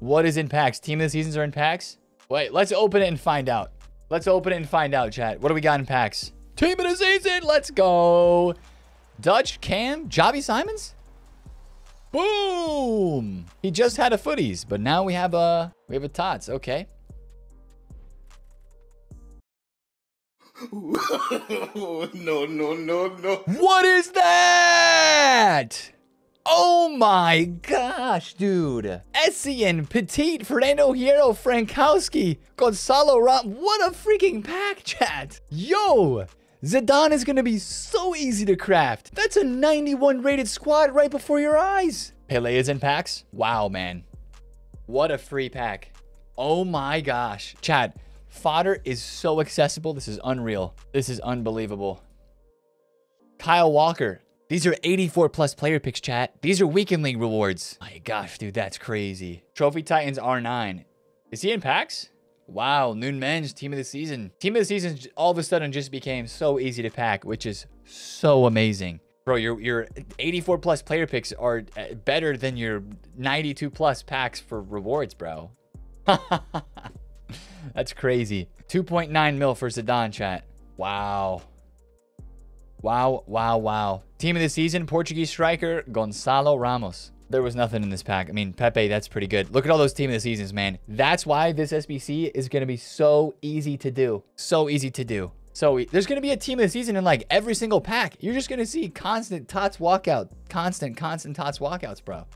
What is in packs? Team of the seasons are in packs? Wait, let's open it and find out. Let's open it and find out, chat. What do we got in packs? Team of the season, let's go. Dutch Cam, Xavi Simons? Boom! He just had a FUTTIES, but now we have a we have a tots. Okay. no, no, no, no. What is that? Oh my gosh, dude. Essien, Petit, Fernando Hierro, oh, Frankowski, Gonzalo Ram. What a freaking pack, chat. Yo, Zidane is going to be so easy to craft. That's a 91 rated squad right before your eyes. Pele is in packs. Wow, man. What a free pack. Oh my gosh. Chad, fodder is so accessible. This is unreal. This is unbelievable. Kyle Walker. These are 84 plus player picks, chat. These are weekend league rewards. My gosh, dude, that's crazy. Trophy Titans R9. Is he in packs? Wow, Nuno Mendes team of the season. Team of the season all of a sudden just became so easy to pack, which is so amazing. Bro, your your 84 plus player picks are uh, better than your 92 plus packs for rewards, bro. That's crazy. 2.9 mil for Zidane chat. Wow. Wow, wow, wow. Team of the season, Portuguese striker Gonzalo Ramos. There was nothing in this pack. I mean, Pepe, that's pretty good. Look at all those team of the seasons, man. That's why this SBC is going to be so easy to do. So easy to do. So there's going to be a team of the season in like every single pack. You're just going to see constant Tots walkout. Constant, constant Tots walkouts, bro.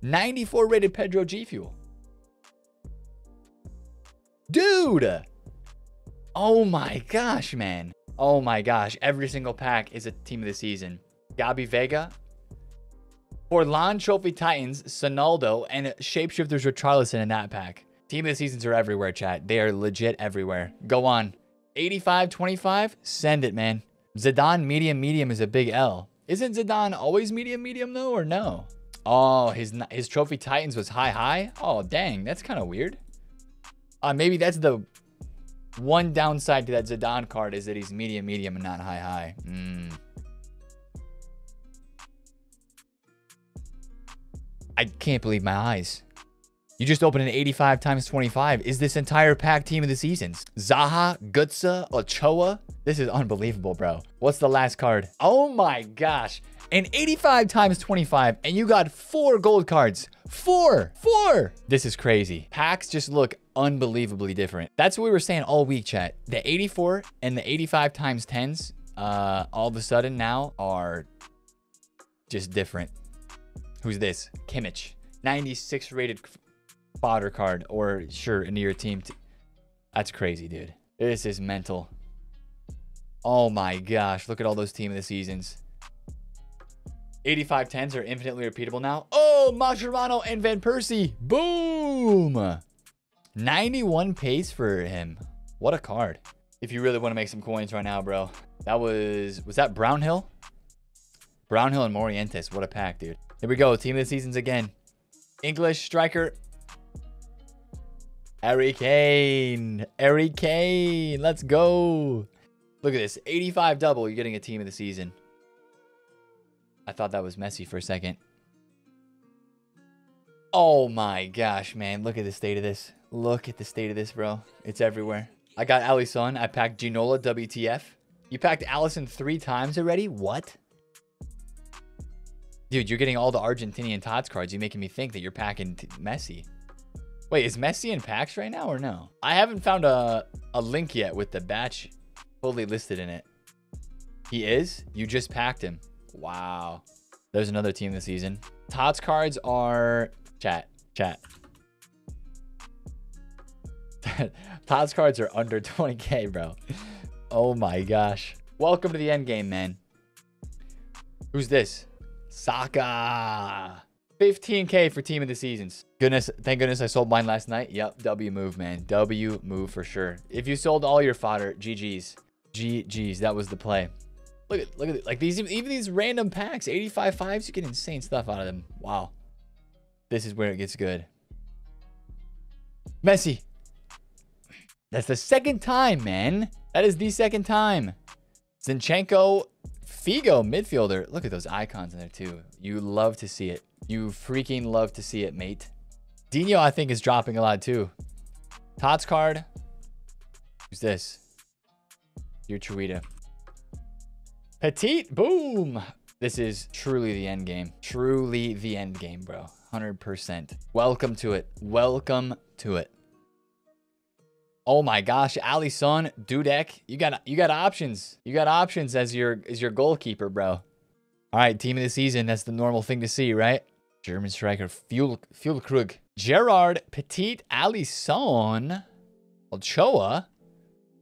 94 rated Pedro G Fuel. Dude. Oh my gosh, man. Oh my gosh. Every single pack is a team of the season. Gabi Vega, For Forlan Trophy Titans, Sonaldo, and Shapeshifters Richarlison in that pack. Team of the seasons are everywhere, chat. They are legit everywhere. Go on. 85 25, send it, man. Zidane medium medium is a big L. Isn't Zidane always medium medium though, or no? Oh, his his trophy Titans was high high. Oh, dang, that's kind of weird. Uh, maybe that's the one downside to that Zidane card is that he's medium medium and not high high. Mm. I can't believe my eyes. You just opened an 85 times 25. Is this entire pack team of the seasons? Zaha, Gutsa, Ochoa? This is unbelievable, bro. What's the last card? Oh my gosh. An 85 times 25, and you got four gold cards. Four! Four! This is crazy. Packs just look unbelievably different. That's what we were saying all week, chat. The 84 and the 85 times 10s, uh, all of a sudden now are just different. Who's this? Kimmich. 96 rated fodder card or sure into your team. That's crazy, dude. This is mental. Oh my gosh. Look at all those team of the seasons. 85 10s are infinitely repeatable now. Oh, Mascherano and Van Persie. Boom. 91 pace for him. What a card. If you really want to make some coins right now, bro. That was, was that Brownhill? Brownhill and Morientes. What a pack, dude. Here we go. Team of the seasons again. English striker. Harry Kane. Harry Kane. Let's go. Look at this. 85 double. You're getting a team of the season. I thought that was Messi for a second. Oh my gosh, man. Look at the state of this. Look at the state of this, bro. It's everywhere. I got Alisson. I packed Ginola WTF. You packed Alisson three times already? What? Dude, you're getting all the Argentinian Tots cards. You're making me think that you're packing Messi. Wait, is Messi in packs right now or no? I haven't found a, a link yet with the batch fully listed in it. He is? You just packed him. Wow. There's another team this season. Tots cards are... Chat. Chat. Tots cards are under 20k, bro. Oh my gosh. Welcome to the end game, man. Who's this? Saka. 15k for team of the seasons. Goodness, thank goodness I sold mine last night. Yep, W move, man. W move for sure. If you sold all your fodder, GG's. GG's, that was the play. Look at look at. Like these even these random packs, 85 fives, you get insane stuff out of them. Wow. This is where it gets good. Messi. That's the second time, man. That is the second time. Zinchenko, Figo, midfielder. Look at those icons in there too. You love to see it. You freaking love to see it, mate. Dino, I think, is dropping a lot too. Tots card. Who's this? Your Chuita. Petit, boom. This is truly the end game. Truly the end game, bro. 100%. Welcome to it. Welcome to it. Oh my gosh, Alisson, Dudek, you got you got options. You got options as your as your goalkeeper, bro. All right, team of the season. That's the normal thing to see, right? German striker Fuel Füllkrug, Gerard Petit, Alisson, Ochoa.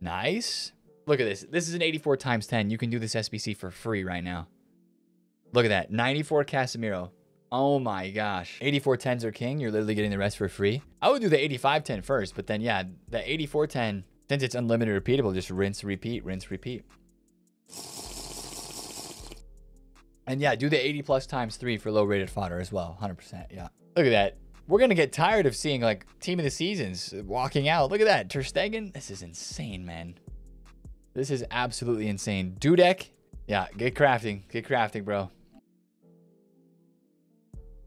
Nice. Look at this. This is an 84 times 10. You can do this SBC for free right now. Look at that. 94 Casemiro. Oh my gosh. 84 10s are king. You're literally getting the rest for free. I would do the 85 10 first, but then yeah, the 84 10, since it's unlimited repeatable, just rinse, repeat, rinse, repeat. And yeah, do the 80 plus times three for low rated fodder as well. 100%. Yeah. Look at that. We're going to get tired of seeing like team of the seasons walking out. Look at that. Ter Stegen. This is insane, man. This is absolutely insane. Dudek. Yeah, get crafting. Get crafting, bro.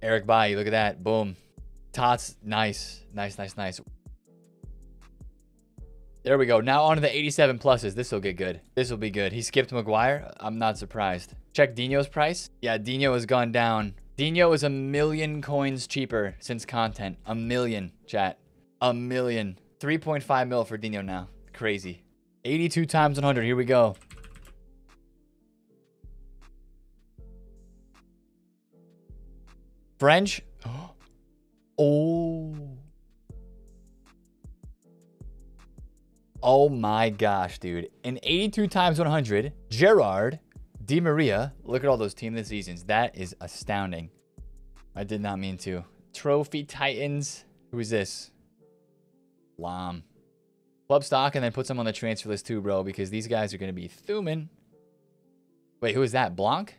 Eric Bailly, look at that. Boom. Tots, nice. Nice, nice, nice. There we go. Now on to the 87 pluses. This will get good. This will be good. He skipped Maguire. I'm not surprised. Check Dino's price. Yeah, Dino has gone down. Dino is a million coins cheaper since content. A million, chat. A million. 3.5 mil for Dino now. Crazy. 82 times 100. Here we go. French. Oh. Oh my gosh, dude. In 82 times 100, Gerard Di Maria. Look at all those team the seasons. That is astounding. I did not mean to. Trophy Titans. Who is this? Lahm. Club stock and then put some on the transfer list too, bro, because these guys are going to be thuman. Wait, who is that? Blanc?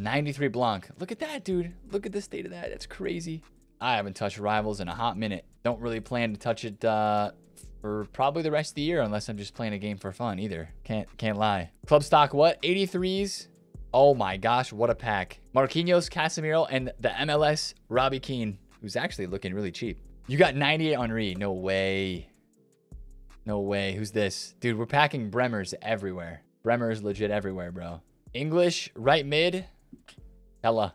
93 Blanc. Look at that, dude. Look at the state of that. That's crazy. I haven't touched Rivals in a hot minute. Don't really plan to touch it uh, for probably the rest of the year unless I'm just playing a game for fun either. Can't can't lie. Club stock what? 83s? Oh my gosh, what a pack. Marquinhos, Casemiro, and the MLS Robbie Keane, who's actually looking really cheap. You got 98 Henry. No way. No way. Who's this? Dude, we're packing Bremers everywhere. Bremer's legit everywhere, bro. English, right mid. Hella.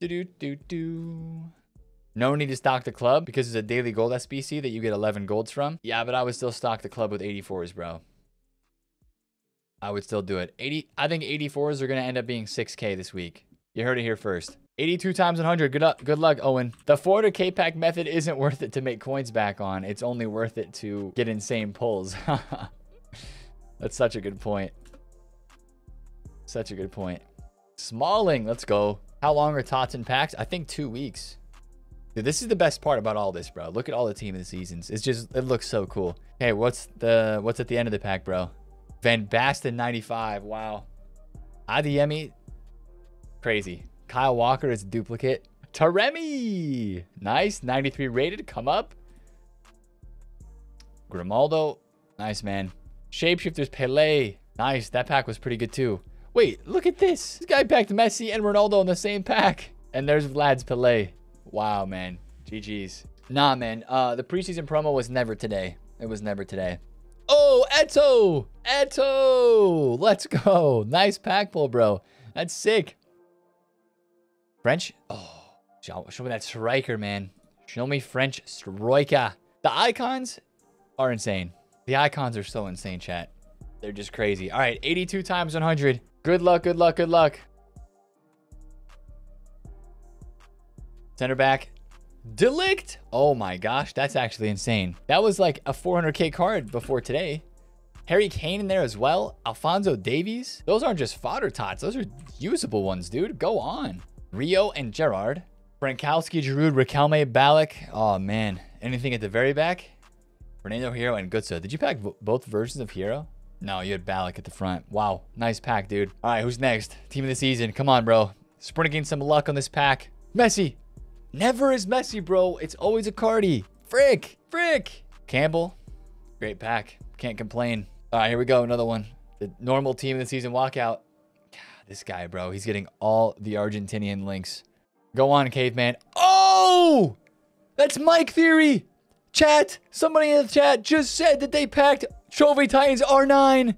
Do do do do. No need to stock the club because it's a daily gold SBC that you get 11 golds from. Yeah, but I would still stock the club with 84s, bro. I would still do it. 80. I think 84s are going to end up being 6K this week. You heard it here first. 82 times 100. Good, up, good luck, Owen. The 400k pack method isn't worth it to make coins back on. It's only worth it to get insane pulls. That's such a good point. Such a good point. Smalling, let's go. How long are tots and packs? I think two weeks. Dude, this is the best part about all this, bro. Look at all the team of the seasons. It's just, it looks so cool. Hey, what's the, what's at the end of the pack, bro? Van Basten 95. Wow. Adeyemi. Crazy. Kyle Walker is a duplicate. Taremi. Nice. 93 rated. Come up. Grimaldo. Nice, man. Shapeshifters Pele. Nice. That pack was pretty good, too. Wait, look at this. This guy packed Messi and Ronaldo in the same pack. And there's Vlad's Pele. Wow, man. GG's. Nah, man. Uh, the preseason promo was never today. It was never today. Oh, Eto! Eto! Let's go. Nice pack pull, bro. That's sick. French? Oh, show, show me that striker, man. Show me French striker. The icons are insane. The icons are so insane, chat. They're just crazy. All right, 82 times 100. Good luck, good luck, good luck. Center back. De Ligt. Oh my gosh, that's actually insane. That was like a 400k card before today. Harry Kane in there as well. Alphonso Davies. Those aren't just fodder tots. Those are usable ones, dude. Go on. Rio and Gerard. Frankowski, Giroud, Riquelme, Ballack. Oh, man. Anything at the very back? Fernando Hierro and Gutsa. Did you pack both versions of Hierro? No, you had Ballack at the front. Wow. Nice pack, dude. All right, who's next? Team of the season. Come on, bro. Sprinting some luck on this pack. Messi. Never is Messi, bro. It's always a Cardi. Frick. Frick. Campbell. Great pack. Can't complain. All right, here we go. Another one. The normal team of the season walkout. God, this guy, bro. He's getting all the Argentinian links. Go on, caveman. Oh! That's Mike Theory. Chat, somebody in the chat just said that they packed Trophy Titans R9.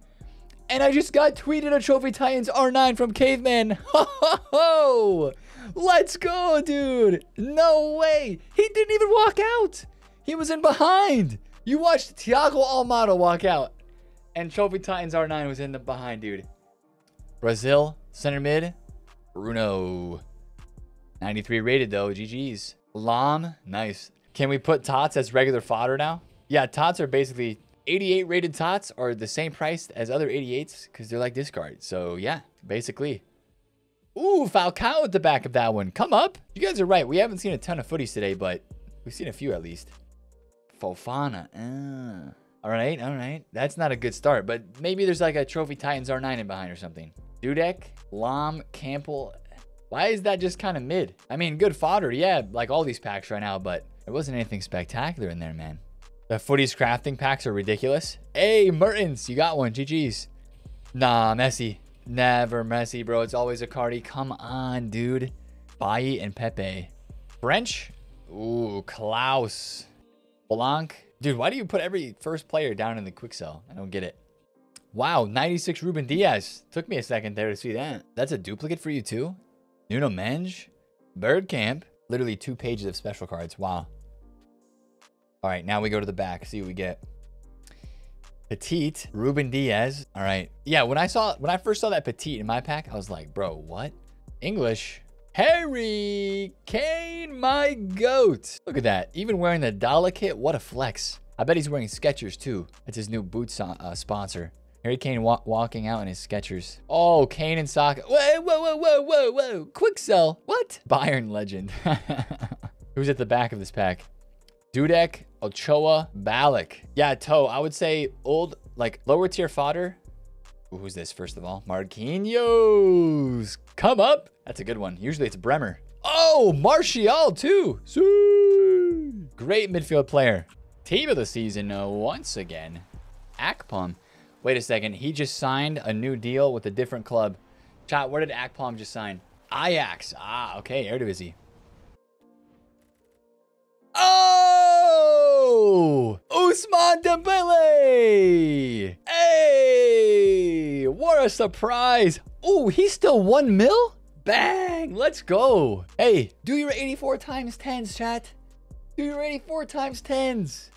And I just got tweeted a Trophy Titans R9 from Caveman. Ho ho ho! Let's go, dude. No way. He didn't even walk out. He was in behind. You watched Thiago Almada walk out. And Trophy Titans R9 was in the behind, dude. Brazil, center mid. Bruno. 93 rated though. GG's. Lahm, nice. Can we put Tots as regular fodder now? Yeah, Tots are basically 88 rated Tots are the same price as other 88s because they're like discards. So yeah, basically. Ooh, Falcao at the back of that one. Come up. You guys are right. We haven't seen a ton of FUTTIES today, but we've seen a few at least. Fofana. Uh. All right, all right. That's not a good start, but maybe there's like a Trophy Titans R9 in behind or something. Dudek, Lahm, Campbell. Why is that just kind of mid? I mean, good fodder, yeah, like all these packs right now, but there wasn't anything spectacular in there, man. The FUTTIES crafting packs are ridiculous. Hey, Mertens, you got one. GG's. Nah, Messi. Never Messi, bro. It's always a Cardi. Come on, dude. Bailly and Pepe. French. Ooh, Klaus. Blanc. Dude, why do you put every first player down in the quick sell? I don't get it. Wow, 96 Ruben Dias. Took me a second there to see that. That's a duplicate for you too? Nuno Mendes. Bird Camp. Literally two pages of special cards. Wow. All right, now we go to the back. See what we get. Petit, Ruben Dias. All right. Yeah, when I saw when I first saw that Petit in my pack, I was like, bro, what? English. Harry Kane, my goat. Look at that. Even wearing the Dollar kit, what a flex. I bet he's wearing Skechers too. That's his new boot uh, sponsor. Harry Kane wa walking out in his Skechers. Oh, Kane and Saka. Whoa, whoa, whoa, whoa, whoa, whoa. Quick sell. What? Bayern legend. Who's at the back of this pack? Dudek, Ochoa, Ballack. Yeah, Toe, I would say old, like lower tier fodder. Ooh, who's this, first of all? Marquinhos. Come up. That's a good one. Usually it's Bremer. Oh, Martial too. Great midfield player. Team of the season once again. Akpom. Wait a second. He just signed a new deal with a different club. Chat, where did Akpom just sign? Ajax. Ah, okay. Eredivisie. Ousmane Dembele! Hey! What a surprise! Oh, he's still one mil? Bang! Let's go! Hey, do your 84 times 10s, chat. Do your 84 times 10s.